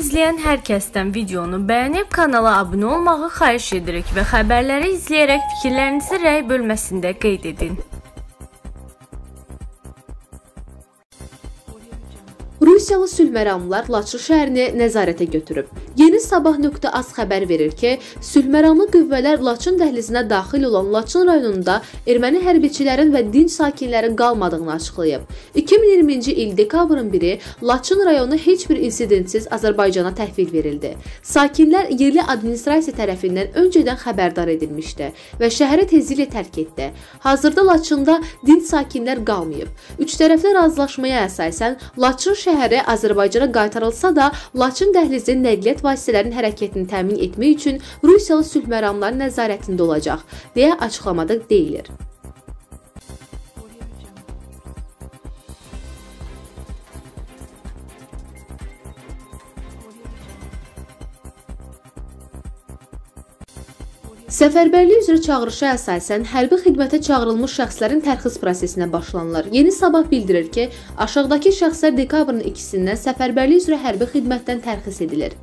izləyən hər kəsdən videonu bəyənib kanala abunə olmağı xahiş edirik və xəbərləri izləyərək fikirlərinizi rəy bölməsində qeyd edin. Rusiyalı sülh məramlılar Laçın şəhərini nəzarətə götürüb. Yeni Sabah.az xəbər verir ki, sülh məramlı qüvvələr Laçın dəhlizinə daxil olan Laçın rayonunda erməni hərbiçilərin və dinc sakinlərin qalmadığını açıqlayıb. 2020-ci il dekabrın 1-i Laçın rayonu heç bir insidentsiz Azərbaycana təhvil verildi. Sakinlər yerli administrasiya tərəfindən öncədən xəbərdar edilmişdi və şəhəri tezliklə tərk etdi. Hazırda Laçında dinc sakinlər qalmayıb. Üç tərəfli razılaşmaya əsasən Laçın şəhəri şəhəri Azərbaycana qaytarılsa da, Laçın dəhlizi nəqliyyat vasitələrinin hərəkətini təmin etmək üçün Rusiyalı sülh məramları nəzarətində olacaq, deyə açıqlamada deyilir. Səfərbərlik üzrə çağırışa əsasən hərbi xidmətə çağırılmış şəxslərin tərxis prosesinə başlanılır. Yeni Sabah bildirir ki, aşağıdakı şəxslər dekabrın 2-sindən səfərbərlik üzrə hərbi xidmətdən tərxis edilir.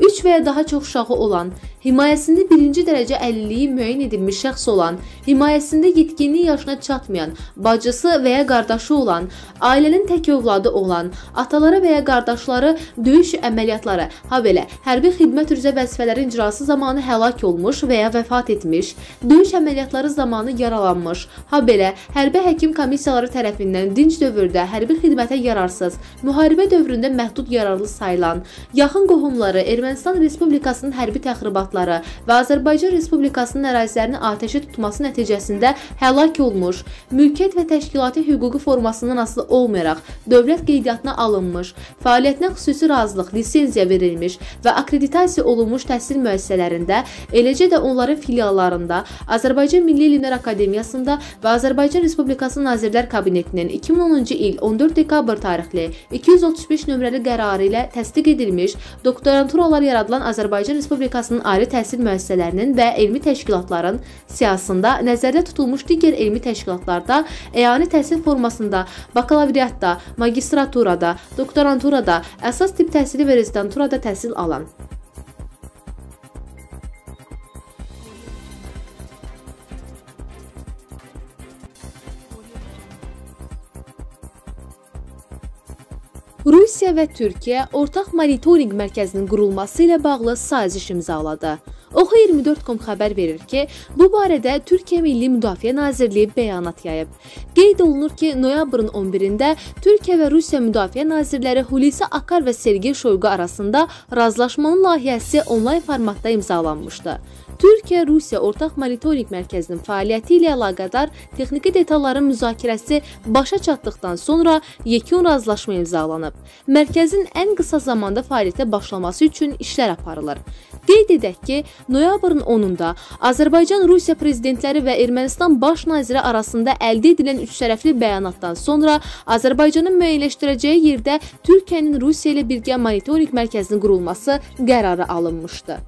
3 və ya daha çox uşağı olan, himayəsində birinci dərəcə əlilliyi müəyyən edilmiş şəxs olan, himayəsində yetkinlik yaşına çatmayan, bacısı və ya qardaşı olan, ailənin tək övladı olan, ataları və ya qardaşları döyüş əməliyyatları, ha belə hərbi xidmət üzrə vəzifələrin icrası zamanı həlak olmuş və ya vəfat etmiş, döyüş əməliyyatları zamanı yaralanmış, ha belə hərbi həkim komissiyaları tərəfindən dinc dövrdə hərbi xidmətə yararsız, müharibə dövründə məhdud yararlı sayılan, yaxın qohumları Ermənistan Respublikasının hərbi təxribat təşkilatları və Azərbaycan Respublikasının ərazilərini atəşə tutması nəticəsində həlak olmuş, mülkiyyət və təşkilati hüquqi formasından asılı olmayaraq dövlət qeydiyyatına alınmış, fəaliyyətinə xüsusi razılıq, lisenziya verilmiş və akkreditasiya olunmuş təhsil müəssisələrində, eləcə də onların filiallarında, Azərbaycan Milli Elmlər Akademiyasında və Azərbaycan Respublikası Nazirlər Kabinetinin 2010-cu il 14 dekabr tarixli 235 nömrəli qərarı ilə təsdiq edilmiş doktoranturalar yaradılan Azərbaycan Respublikasının ali təhsil müəssisələrinin və elmi təşkilatların siyahısında nəzərdə tutulmuş digər elmi təşkilatlarda əyani təhsil formasında bakalavriatda, magistraturada, doktoranturada, əsas tip təhsili və rezidenturada təhsil alan Rusiya və Türkiyə ortaq monitorinq mərkəzinin qurulması ilə bağlı saziş imzaladı. Oxu24.com xəbər verir ki, bu barədə Türkiyə Milli Müdafiə Nazirliyi bəyanat yayıb. Qeyd olunur ki, noyabrın 11-də Türkiyə və Rusiya Müdafiə Nazirləri Hulusi Akar və Sergey Shoygu arasında razılaşmanın layihəsi onlayn formatda imzalanmışdı. Türkiyə-Rusiya ortaq monitorinq mərkəzinin fəaliyyəti ilə əlaqədar texniki detalların müzakirəsi başa çatdıqdan sonra yekun razılaşma imzalanıb. Mərkəzin ən qısa zamanda fəaliyyətə başlaması üçün işlər aparılır. Qeyd edək ki, noyabrın 10-da Azərbaycan Rusiya prezidentləri və Ermənistan baş naziri arasında əldə edilən üçtərəfli bəyanatdan sonra Azərbaycanın müəyyənləşdirəcəyi yerdə Türkiyənin Rusiya ilə birgə monitorinq mərkəzinin qurulması qərarı alınmışdı.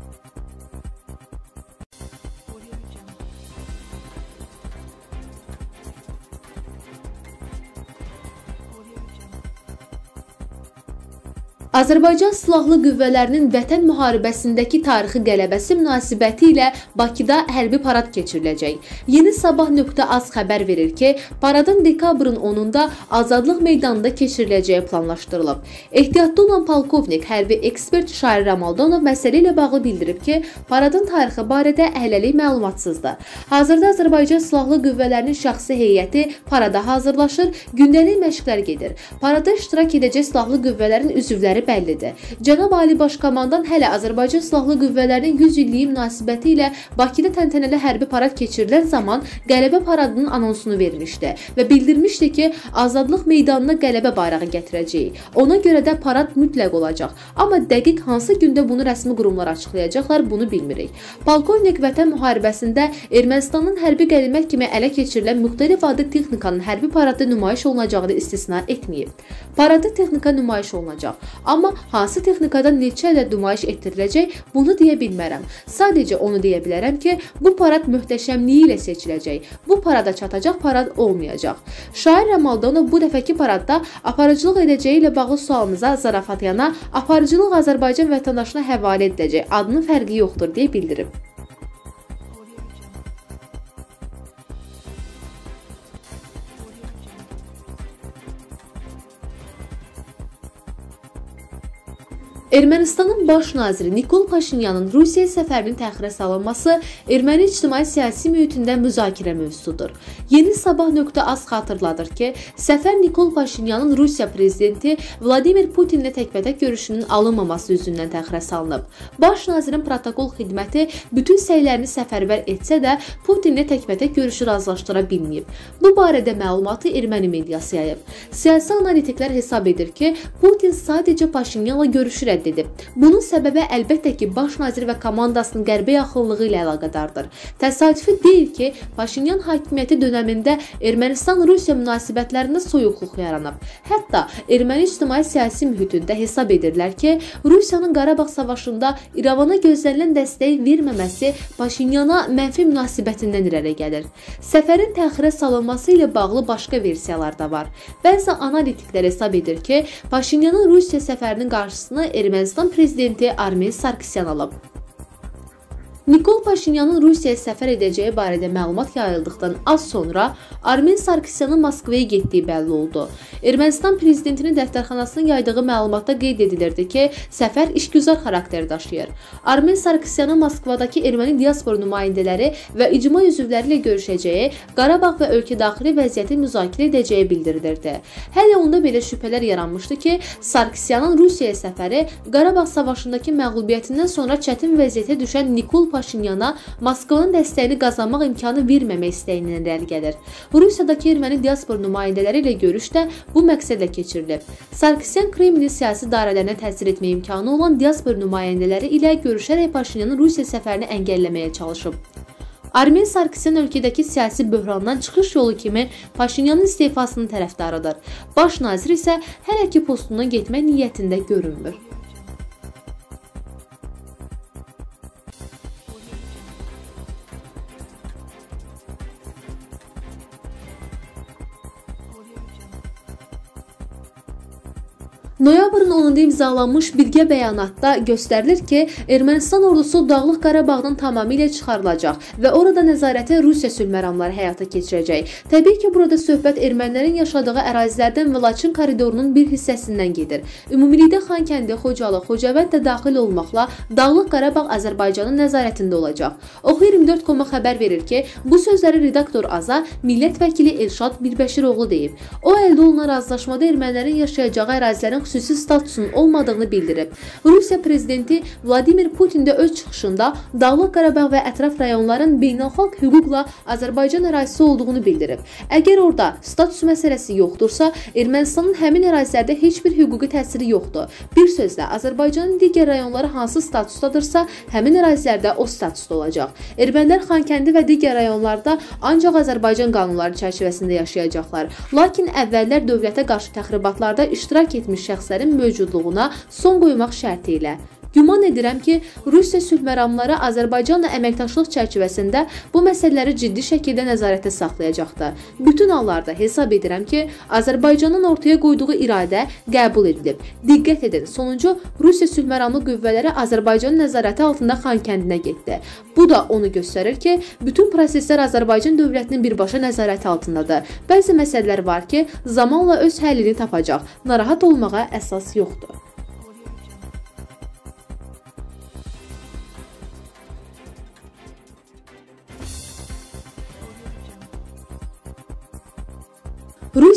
Azərbaycan Silahlı Qüvvələrinin Vətən müharibəsindəki tarixi qələbəsi münasibəti ilə Bakıda hərbi parad keçiriləcək. Yeni Sabah.az xəbər verir ki, paradın dekabrın 10-da Azadlıq meydanında keçiriləcəyi planlaşdırılıb. Ehtiyatda olan polkovnik hərbi ekspert Şair Ramaldonov məsələ ilə bağlı bildirib ki, paradın tarixi barədə hələlik məlumatsızdır. Hazırda Azərbaycan Silahlı Qüvvələrinin şəxsi heyəti parada hazırlaşır, gündəlik məşqlər gedir. Parada iştirak edəcək silahlı qüvvələrin üzvləri bəllidir. Cənab Ali Baş Komandan hələ Azərbaycan Silahlı Qüvvələrinin 100 illiyi münasibəti ilə Bakıda təntənəli hərbi parad keçirilən zaman qələbə paradının anonsunu vermişdi və bildirmişdi ki, Azadlıq meydanına qələbə bayrağı gətirəcəyik. Ona görə də parad mütləq olacaq. Amma dəqiq hansı gündə bunu rəsmi qurumlar açıqlayacaqlar, bunu bilmirik. Polkovnik Vətən müharibəsində Ermənistanın hərbi qənimət kimi ələ keçirilən müxtəlif adi texnikanın hərbi paradı nümayiş olunacağını istisna etməyib. Parada texnika nümayiş olunacaq. Amma hansı texnikada neçə ədəd nümayiş etdiriləcək, bunu deyə bilmərəm. Sadəcə onu deyə bilərəm ki, bu parad möhtəşəmliyi ilə seçiləcək. Bu parada çatacaq parad olmayacaq. Şair Ramaldonov bu dəfəki paradda aparıcılıq edəcəyi ilə bağlı sualımıza zarafatyana aparıcılıq Azərbaycan vətəndaşına həvalə ediləcək. Adının fərqi yoxdur deyə bildirib. Ermənistanın baş naziri Nikol Paşinyanın Rusiya səfərinin təxirə salınması erməni ictimai-siyasi mühitində müzakirə mövzusudur. Yeni Sabah.az xatırladır ki, səfər Nikol Paşinyanın Rusiya prezidenti Vladimir Putinlə təkbətək görüşünün alınmaması üzündən təxirə salınıb. Baş nazirin protokol xidməti bütün səylərini səfərbər etsə də Putinlə təkbətək görüşü razılaşdıra bilməyib. Bu barədə məlumatı erməni mediası yayıb. Siyasi analitiklər hesab edir ki, Putin sadəcə Paşinyanla görüşü rədd edib. Bunun səbəbi əlbəttə ki, baş nazir və komandasının qərbə yaxınlığı ilə əlaqədardır. Təsadüfi deyil ki, Paşinyan hakimiyyəti dövründə Ermənistan-Rusiya münasibətlərində soyuqluq yaranıb. Hətta erməni ictimai-siyasi mühitində hesab edirlər ki, Rusiyanın Qarabağ savaşında İrəvana gözlənilən dəstəyi verməməsi Paşinyana mənfi münasibətindən irəli gəlir. Səfərin təxirə salınması ilə bağlı başqa versiyalar da var. Bəzi analitiklər hesab edir ki, Paşinyanın Rusiya səfərinin qarşısını Ermənistan Ermənistan prezidenti Armen Sarkisyan alıb. Nikol Paşinyanın Rusiyaya səfər edəcəyi barədə məlumat yayıldıqdan az sonra Armen Sarkisyanın Moskvaya getdiyi bəlli oldu. Ermənistan prezidentinin dəftərxanasının yaydığı məlumatda qeyd edilirdi ki, səfər işgüzar xarakter daşıyır. Armen Sarkisyanın Moskvadakı erməni diaspor nümayəndələri və icma üzvləri ilə görüşəcəyi, Qarabağ və ölkə daxili vəziyyəti müzakirə edəcəyi bildirilirdi. Hələ onda belə şübhələr yaranmışdı ki, Sarkisyanın Rusiyaya səfəri Qarabağ savaşındakı məğlubiyyətindən sonra çətin vəziyyətə düşən Nikol Paşinyana Moskvanın dəstəyini qazanmaq imkanı verməmək istəyindən irəli gəlir. Rusiyadakı erməni diaspor nümayəndələri ilə görüş də bu məqsədlə keçirilib. Sarkisyan Kremlin siyasi dairələrinə təsir etmə imkanı olan diaspor nümayəndələri ilə görüşərək Paşinyanın Rusiya səfərini əngəlləməyə çalışıb. Armen Sarkisyan ölkədəki siyasi böhrandan çıxış yolu kimi Paşinyanın istefasının tərəfdarıdır. Baş nazir isə hələ ki postundan getmək niyyətində görünmür. Noyabrın 10-da imzalanmış birgə bəyanatda göstərilir ki, Ermənistan ordusu Dağlıq Qarabağdan tamamilə çıxarılacaq və orada nəzarəti Rusiya sülhməramları həyata keçirəcək. Təbii ki, burada söhbət ermənilərin yaşadığı ərazilərdən və Laçın koridorunun bir hissəsindən gedir. Ümumilikdə Xankəndi, Xocalı, Xocavənd də daxil olmaqla Dağlıq Qarabağ Azərbaycanın nəzarətində olacaq. Oxu 24.com xəbər verir ki, bu sözləri redaktor Aza millət vəkili Elşad Birbəşiroğlu deyib. O əldə olunan razılaşmada ermənilərin yaşayacağı ərazilərin xüsusi statusunun olmadığını bildirib. Rusiya prezidenti Vladimir Putin də öz çıxışında Dağlıq Qarabağ və ətraf rayonların beynəlxalq hüquqla Azərbaycan ərazisi olduğunu bildirib. Əgər orada status məsələsi yoxdursa, Ermənistanın həmin ərazilərdə heç bir hüquqi təsiri yoxdur. Bir sözlə, Azərbaycanın digər rayonları hansı statusdadırsa, həmin ərazilərdə o statusda olacaq. Ermənilər Xankəndi və digər rayonlarda ancaq Azərbaycan qanunları çərçivəsində yaşayacaqlar. Lakin əvvəllər dövlətə qarşı təxribatlarda iştirak etmiş şəxslərin mövcudluğuna son qoymaq şərti ilə Güman edirəm ki, Rusiya sülh məramları Azərbaycanla əməkdaşlıq çərçivəsində bu məsələləri ciddi şəkildə nəzarətdə saxlayacaqdır. Bütün hallarda hesab edirəm ki, Azərbaycanın ortaya qoyduğu iradə qəbul edilib. Diqqət edin, sonuncu Rusiya sülh məramlı qüvvələri Azərbaycanın nəzarəti altında Xankəndinə getdi. Bu da onu göstərir ki, bütün proseslər Azərbaycan dövlətinin birbaşa nəzarəti altındadır. Bəzi məsələlər var ki, zamanla öz həllini tapacaq. Narahat olmağa əsas yoxdur.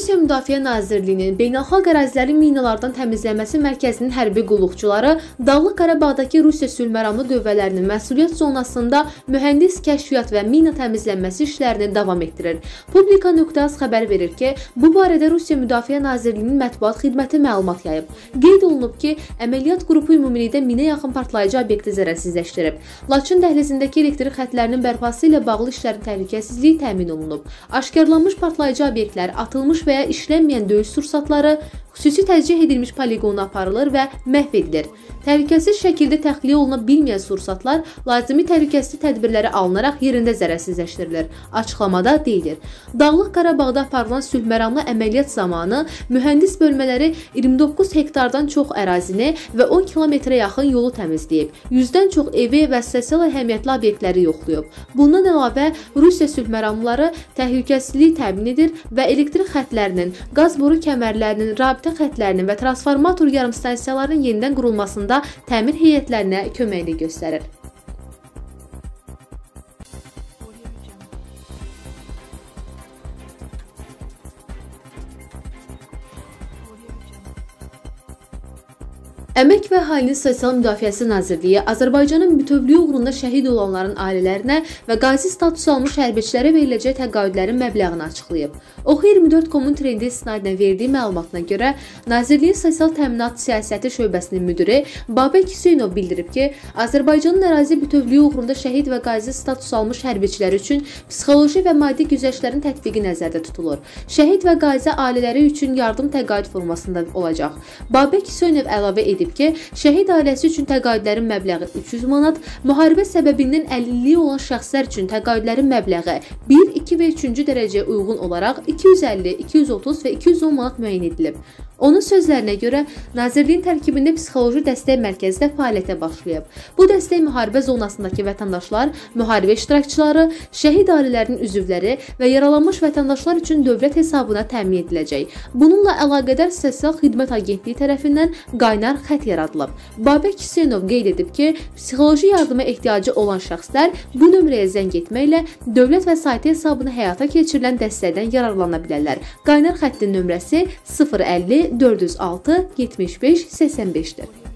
Rusiya Müdafiə Nazirliyinin Beynəlxalq ərazilərin minalardan təmizlənməsi mərkəzinin hərbi qulluqçuları Dağlıq Qarabağdakı Rusiya sülhməramlı qüvvələrinin məsuliyyət zonasında mühəndis kəşfiyyat və mina təmizlənməsi işlərini davam etdirir. Publika.az xəbər verir ki, bu barədə Rusiya Müdafiə Nazirliyinin mətbuat xidməti məlumat yayıb. Qeyd olunub ki, əməliyyat qrupu ümumilikdə minə yaxın partlayıcı obyekti zərərsizləşdirib. Laçın dəhlizindəki elektrik xətlərinin bərpası ilə bağlı işlərin təhlükəsizliyi təmin olunub. Aşkarlanmış partlayıcı obyektlər atılmış atılmış və işlənməyən döyüş sursatları, xüsusi təzyiq edilmiş poliqona aparılır və məhv edilir. Təhlükəsiz şəkildə təxliyə oluna bilməyən sursatlar lazımi təhlükəsizlik tədbirləri alınaraq yerində zərərsizləşdirilir. Açıqlamada deyilir: Dağlıq Qarabağda aparılan sülhməramlı əməliyyat zamanı mühəndis bölmələri 29 hektardan çox ərazini və 10 kilometrə yaxın yolu təmizləyib. 100-dən çox evi və sosial əhəmiyyətli obyektləri yoxlayıb. Bundan əlavə Rusiya sülhməramlıları təhlükəsizliyi təmin edir və elektrik xəttlərinin, qaz boru kəmərlərinin, rabitə xəttlərinin və transformator yarımstansiyalarının yenidən qurulmasında təmir heyətlərinə köməklik göstərir. Əmək və Əhalinin Sosial Müdafiəsi Nazirliyi Azərbaycanın bütövlüyü uğrunda şəhid olanların ailələrinə və qazi statusu almış hərbiçilərə veriləcək təqaüdlərin məbləğini açıqlayıb. Oxu24.com-un trendi istinadına verdiyi məlumatına görə Nazirliyin Sosial Təminat Siyasəti şöbəsinin müdiri Babək Hüseynov bildirib ki, Azərbaycanın ərazi bütövlüyü uğrunda şəhid və qazi statusu almış hərbiçilər üçün psixoloji və maddi güzəştlərin tətbiqi nəzərdə tutulur. Şəhid və qazi ailələri üçün yardım təqaüd formasında olacaq. Babək Hüseynov əlavə edib edib ki, şəhid ailəsi üçün təqaüdlərin məbləği 300 manat, müharibə səbəbindən əlilliyi olan şəxslər üçün təqaüdlərin məbləği 1, 2 və 3-cü dərəcəyə uyğun olaraq 250, 230 və 210 manat müəyyən edilib. Onun sözlərinə görə Nazirliyin tərkibində psixoloji dəstək mərkəzi də fəaliyyətə başlayıb. Bu dəstək müharibə zonasındakı vətəndaşlar, müharibə iştirakçıları, şəhid ailələrinin üzvləri və yaralanmış vətəndaşlar üçün dövlət hesabına təmin ediləcək. Bununla əlaqədar Sosial Xidmət Agentliyi tərəfindən qaynar xətt yaradılıb. Babək Hüseynov qeyd edib ki, psixoloji yardıma ehtiyacı olan şəxslər bu nömrəyə zəng etməklə dövlət vəsaiti hesabına həyata keçirilən dəstəkdən yararlana bilərlər. Qaynar xəttin nömrəsi 050 406 75 85'dir.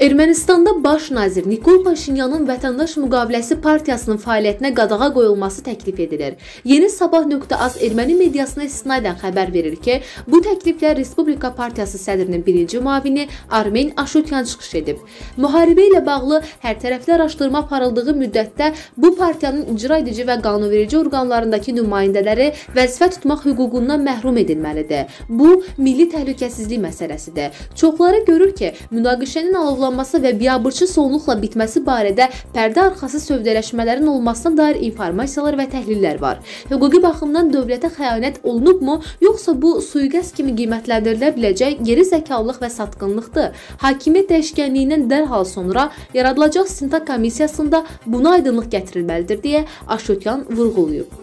Ermənistanda baş nazir Nikol Paşinyanın Vətəndaş Müqaviləsi Partiyasının fəaliyyətinə qadağa qoyulması təklif edilir. Yeni Sabah.az erməni mediasına istinadən xəbər verir ki, bu təkliflə Respublika Partiyası sədrinin birinci müavini Armen Aşutyan çıxış edib. Müharibə ilə bağlı hərtərəfli araşdırma aparıldığı müddətdə bu partiyanın icra edici və qanunverici orqanlarındakı nümayəndələri vəzifə tutmaq hüququndan məhrum edilməlidir. Bu milli təhlükəsizlik məsələsidir. Çoxları görür ki, münaqişənin alovlanması toplanması və biabırçı sonluqla bitməsi barədə pərdə arxası sövdələşmələrin olmasına dair informasiyalar və təhlillər var. Hüquqi baxımdan dövlətə xəyanət olunubmu, yoxsa bu sui-qəsd kimi qiymətləndirilə biləcək geri zəkalılıq və satqınlıqdır? Hakimiyyət dəyişkənliyindən dərhal sonra yaradılacaq istintaq komissiyasında buna aydınlıq gətirilməlidir deyə Aşotyan vurğulayıb.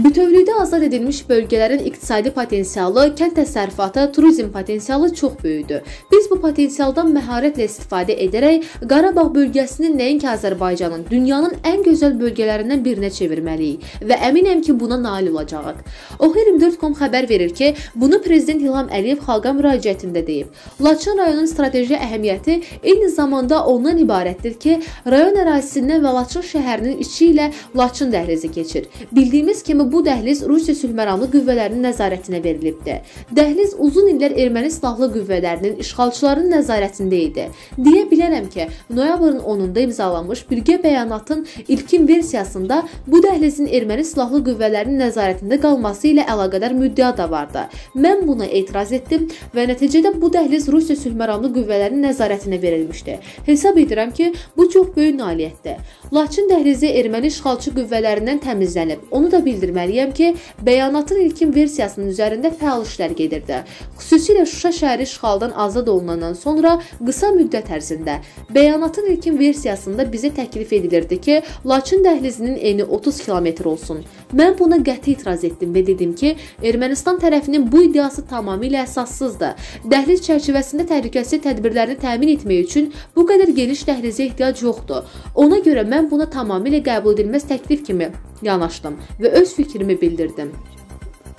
B Bütövlükdə azad edilmiş bölgələrin iqtisadi potensialı, kənd təsərrüfatı, turizm potensialı çox böyükdür. Biz bu potensialdan məharətlə istifadə edərək Qarabağ bölgəsini nəinki Azərbaycanın, dünyanın ən gözəl bölgələrindən birinə çevirməliyik və əminəm ki, buna nail olacağıq. Oxu24.com xəbər verir ki, bunu prezident İlham Əliyev xalqa müraciətində deyib. Laçın rayonunun strateji əhəmiyyəti eyni zamanda ondan ibarətdir ki, rayon ərazisindən və Laçın şəhərinin içi ilə Laçın dəhlizi keçir. Bildiyimiz kimi bu dəhliz Rusiya sülhməramlı qüvvələrinin nəzarətinə verilibdi. Dəhliz uzun illər erməni silahlı qüvvələrinin, işğalçıların nəzarətində idi. Deyə bilərəm ki, noyabrın 10-da imzalanmış birgə bəyanatın ilkin versiyasında bu dəhlizin erməni silahlı qüvvələrinin nəzarətində qalması ilə əlaqədar müddəa da vardı. Mən buna etiraz etdim və nəticədə bu dəhliz Rusiya sülhməramlı qüvvələrinin nəzarətinə verilmişdi. Hesab edirəm ki, bu çox böyük nailiyyətdir. Laçın dəhlizi erməni işğalçı qüvvələrindən təmizlənib. Onu da bildirmək bildirməliyəm ki, bəyanatın ilkin versiyasının üzərində fəal işlər gedirdi. Xüsusilə Şuşa şəhəri işğaldan azad olunandan sonra qısa müddət ərzində bəyanatın ilkin versiyasında bizə təklif edilirdi ki, Laçın dəhlizinin eni 30 km olsun. Mən buna qəti etiraz etdim və dedim ki, Ermənistan tərəfinin bu iddiası tamamilə əsassızdır. Dəhliz çərçivəsində təhlükəsizlik tədbirlərini təmin etmək üçün bu qədər geniş dəhlizə ehtiyac yoxdur. Ona görə mən buna tamamilə qəbul edilməz təklif kimi yanaşdım və öz fikrimi bildirdim.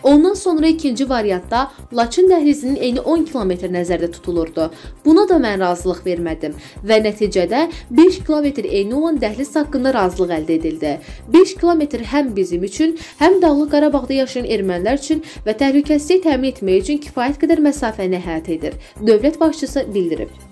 Ondan sonra ikinci variantda Laçın dəhlizinin eni 10 kilometr nəzərdə tutulurdu. Buna da mən razılıq vermədim və nəticədə 5 kilometr eni olan dəhliz haqqında razılıq əldə edildi. 5 kilometr həm bizim üçün, həm Dağlıq Qarabağda yaşayan ermənilər üçün və təhlükəsizlik təmin etmək üçün kifayət qədər məsafəni əhatə edir. Dövlət başçısı bildirib.